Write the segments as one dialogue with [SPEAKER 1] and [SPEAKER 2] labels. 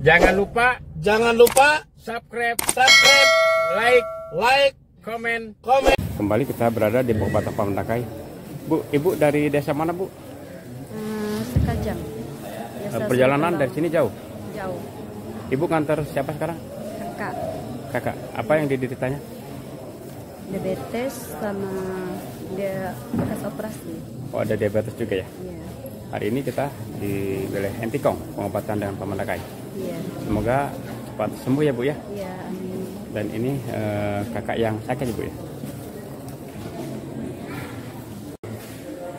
[SPEAKER 1] Jangan lupa
[SPEAKER 2] Jangan lupa
[SPEAKER 1] subscribe,
[SPEAKER 2] subscribe,
[SPEAKER 1] like,
[SPEAKER 2] like,
[SPEAKER 1] komen.
[SPEAKER 2] komen.
[SPEAKER 1] Kembali kita berada di Bukit Pamandakai. Bu, ibu dari desa mana bu?
[SPEAKER 3] Hmm, sekajang. Biasa
[SPEAKER 1] Eh, Perjalanan dari sini jauh.
[SPEAKER 3] jauh.
[SPEAKER 1] Ibu ngantar siapa sekarang?
[SPEAKER 3] Kakak
[SPEAKER 1] Kakak. Apa yang dideritanya?
[SPEAKER 3] diabetes sama dia bekas operasi.
[SPEAKER 1] Oh ada diabetes juga ya.
[SPEAKER 3] Iya,
[SPEAKER 1] Hari ini kita di wilayah Entikong, pengobatan dengan Pamandakai.
[SPEAKER 3] Iya,
[SPEAKER 1] Semoga cepat sembuh ya bu ya.
[SPEAKER 3] iya. amin.
[SPEAKER 1] Dan ini eh, kakak yang sakit ya bu ya.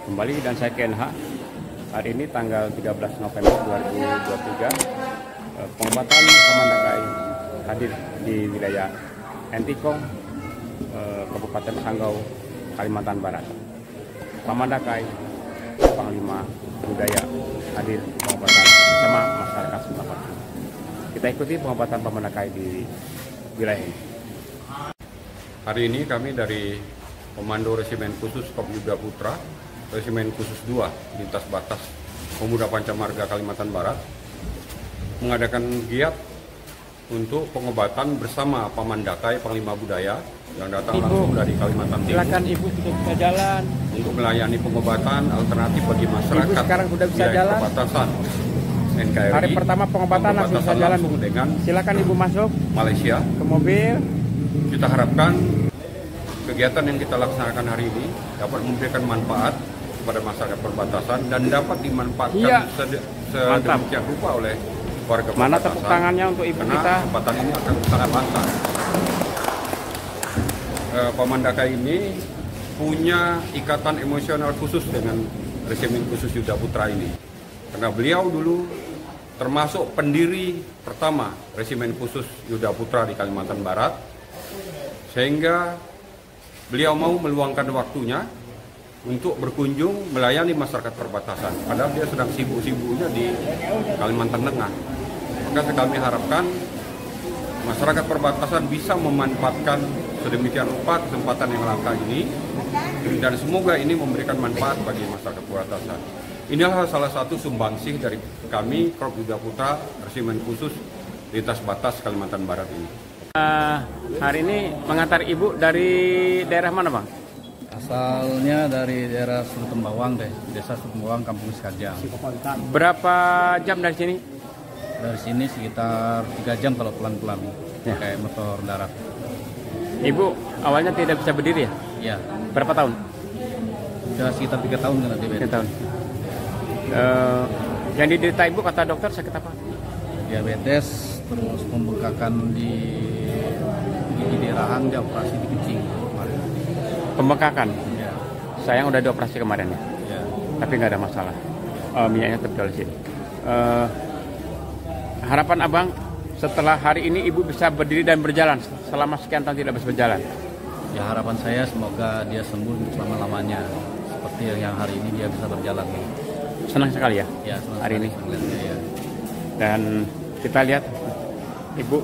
[SPEAKER 1] Kembali dan saya KNH. Hari ini tanggal 13 November 2023 eh, pengobatan Pamandakai hadir di wilayah Entikong, eh, Kabupaten Sanggau, Kalimantan Barat. Pamandakai, Panglima Budaya hadir pengobatan bersama masyarakat setempat. Kita ikuti pengobatan Pamandakai di wilayah ini.
[SPEAKER 4] Hari ini kami dari Komando Resimen Khusus Kop Yuda Putra, Resimen Khusus 2, Lintas Batas Pemuda Pancamarga Kalimantan Barat, mengadakan giat untuk pengobatan bersama Pamandakai Panglima Budaya yang datang
[SPEAKER 1] Ibu,
[SPEAKER 4] langsung dari Kalimantan Timur
[SPEAKER 1] Silakan ibu sudah bisa jalan.
[SPEAKER 4] untuk melayani pengobatan alternatif bagi masyarakat
[SPEAKER 1] Ibu sekarang sudah bisa jalan?
[SPEAKER 4] perbatasan NKRI.
[SPEAKER 1] Hari pertama pengobatan langsung bisa jalan
[SPEAKER 4] langsung dengan
[SPEAKER 1] Silakan ibu masuk
[SPEAKER 4] Malaysia.
[SPEAKER 1] ke mobil.
[SPEAKER 4] Kita harapkan kegiatan yang kita laksanakan hari ini dapat memberikan manfaat kepada masyarakat perbatasan dan dapat dimanfaatkan
[SPEAKER 1] Iya.
[SPEAKER 4] sede-
[SPEAKER 1] Mantap.
[SPEAKER 4] sedemikian rupa oleh warga
[SPEAKER 1] Mana
[SPEAKER 4] perbatasan.
[SPEAKER 1] tepuk tangannya untuk ibu
[SPEAKER 4] Karena
[SPEAKER 1] kita?
[SPEAKER 4] kesempatan ini akan sangat lancar. Eh, Pamandaka ini punya ikatan emosional khusus dengan Resimen Khusus Yuda Putra ini. Karena beliau dulu termasuk pendiri pertama Resimen Khusus Yuda Putra di Kalimantan Barat. Sehingga beliau mau meluangkan waktunya untuk berkunjung melayani masyarakat perbatasan. Padahal dia sedang sibuk-sibuknya di Kalimantan Tengah. Maka kami harapkan masyarakat perbatasan bisa memanfaatkan sedemikian rupa kesempatan yang langka ini dan semoga ini memberikan manfaat bagi masyarakat perbatasan. Inilah salah satu sumbangsih dari kami Krop Yuda Putra Resimen Khusus Lintas Batas Kalimantan Barat ini.
[SPEAKER 1] Eh, hari ini mengantar ibu dari daerah mana bang?
[SPEAKER 5] Asalnya dari daerah Sutembawang deh, desa Sutembawang, Kampung Sekajang.
[SPEAKER 1] Berapa jam dari sini?
[SPEAKER 5] Dari sini sekitar 3 jam kalau pelan-pelan,
[SPEAKER 1] Ya.
[SPEAKER 5] pakai motor darat.
[SPEAKER 1] Ibu awalnya tidak bisa berdiri ya?
[SPEAKER 5] Ya,
[SPEAKER 1] Berapa tahun?
[SPEAKER 5] sudah sekitar tiga tahun kena
[SPEAKER 1] Tiga
[SPEAKER 5] diabetes.
[SPEAKER 1] tahun. Eh, yang diderita ibu kata dokter sakit apa?
[SPEAKER 5] Diabetes, terus pembengkakan di gigi di rahang, di operasi di kucing kemarin.
[SPEAKER 1] Pembengkakan.
[SPEAKER 5] Ya,
[SPEAKER 1] Sayang udah dioperasi kemarin ya,
[SPEAKER 5] ya.
[SPEAKER 1] tapi nggak ada masalah. Eh, minyaknya tetap di sini. Eh, harapan abang setelah hari ini ibu bisa berdiri dan berjalan selama sekian tahun tidak bisa berjalan.
[SPEAKER 5] Ya harapan saya semoga dia sembuh selama-lamanya. Seperti yang hari ini dia bisa berjalan.
[SPEAKER 1] Senang sekali ya.
[SPEAKER 5] Ya, senang
[SPEAKER 1] Hari
[SPEAKER 5] sekali
[SPEAKER 1] ini.
[SPEAKER 5] ya.
[SPEAKER 1] dan kita lihat ibu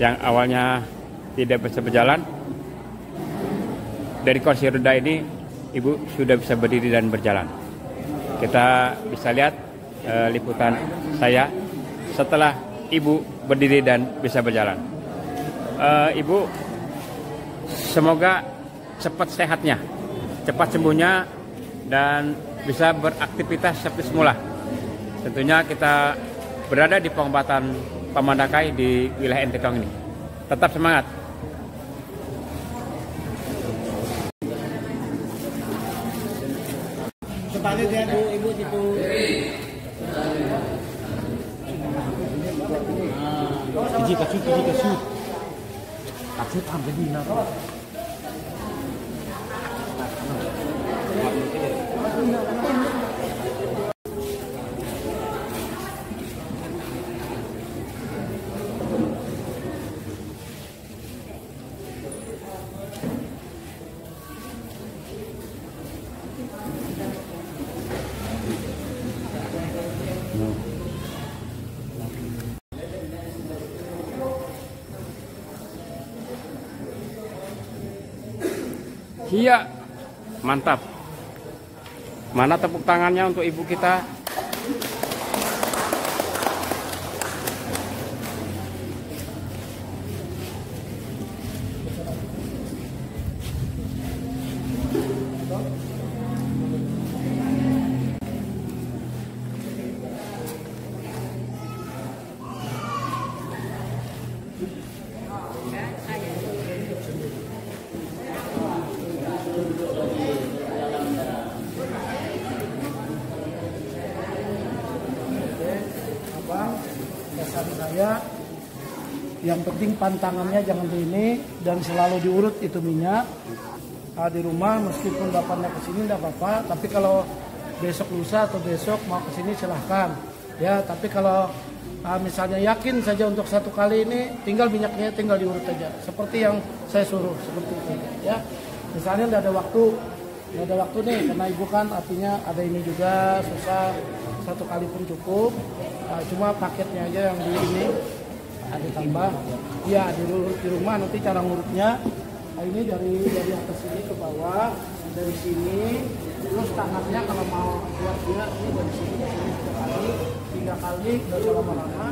[SPEAKER 1] yang awalnya tidak bisa berjalan dari kursi roda ini ibu sudah bisa berdiri dan berjalan kita bisa lihat eh, liputan saya setelah ibu berdiri dan bisa berjalan Eh, ibu semoga cepat sehatnya cepat sembuhnya dan bisa beraktivitas seperti semula Tentunya kita berada di pengobatan Pamandakai di wilayah Entikong ini. Tetap semangat.
[SPEAKER 2] Setali dia bu, ibu itu.
[SPEAKER 1] Biji kasut, biji kasut. Kasut ambil di Iya, mantap. Mana tepuk tangannya untuk ibu kita?
[SPEAKER 6] Saya. Yang penting pantangannya jangan di ini dan selalu diurut itu minyak. Ah, di rumah meskipun bapaknya ke sini tidak apa-apa, tapi kalau besok lusa atau besok mau ke sini silahkan. Ya, tapi kalau ah, misalnya yakin saja untuk satu kali ini tinggal minyaknya tinggal diurut aja seperti yang saya suruh seperti itu ya misalnya tidak ada waktu tidak ada waktu nih karena ibu kan artinya ada ini juga susah satu kali pun cukup. Ah, cuma paketnya aja yang di ini ada tambah. Ya di, di rumah nanti cara ngurutnya. Nah, ini dari dari atas sini ke bawah dari sini. Terus tangannya kalau mau buat dia ini dari sini sini. Tiga kali tiga kali nggak usah lama-lama.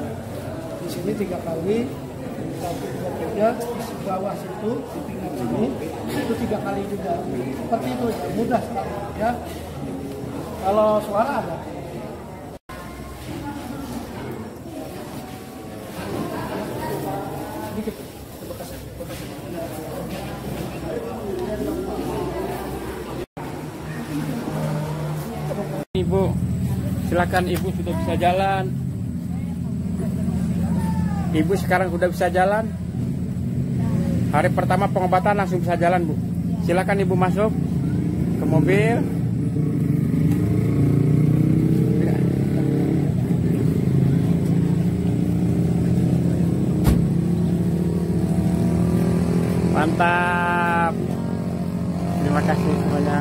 [SPEAKER 6] Di sini tiga kali tiga di bawah situ di pinggang sini itu tiga kali juga. Seperti itu ya. Mudah sekali ya. Kalau suara ada. Dikit bekas bekas
[SPEAKER 1] Ibu, silakan Ibu sudah bisa jalan. Ibu sekarang sudah bisa jalan. Hari pertama pengobatan langsung bisa jalan, Bu. Silakan Ibu masuk ke mobil. Mantap. Terima kasih semuanya.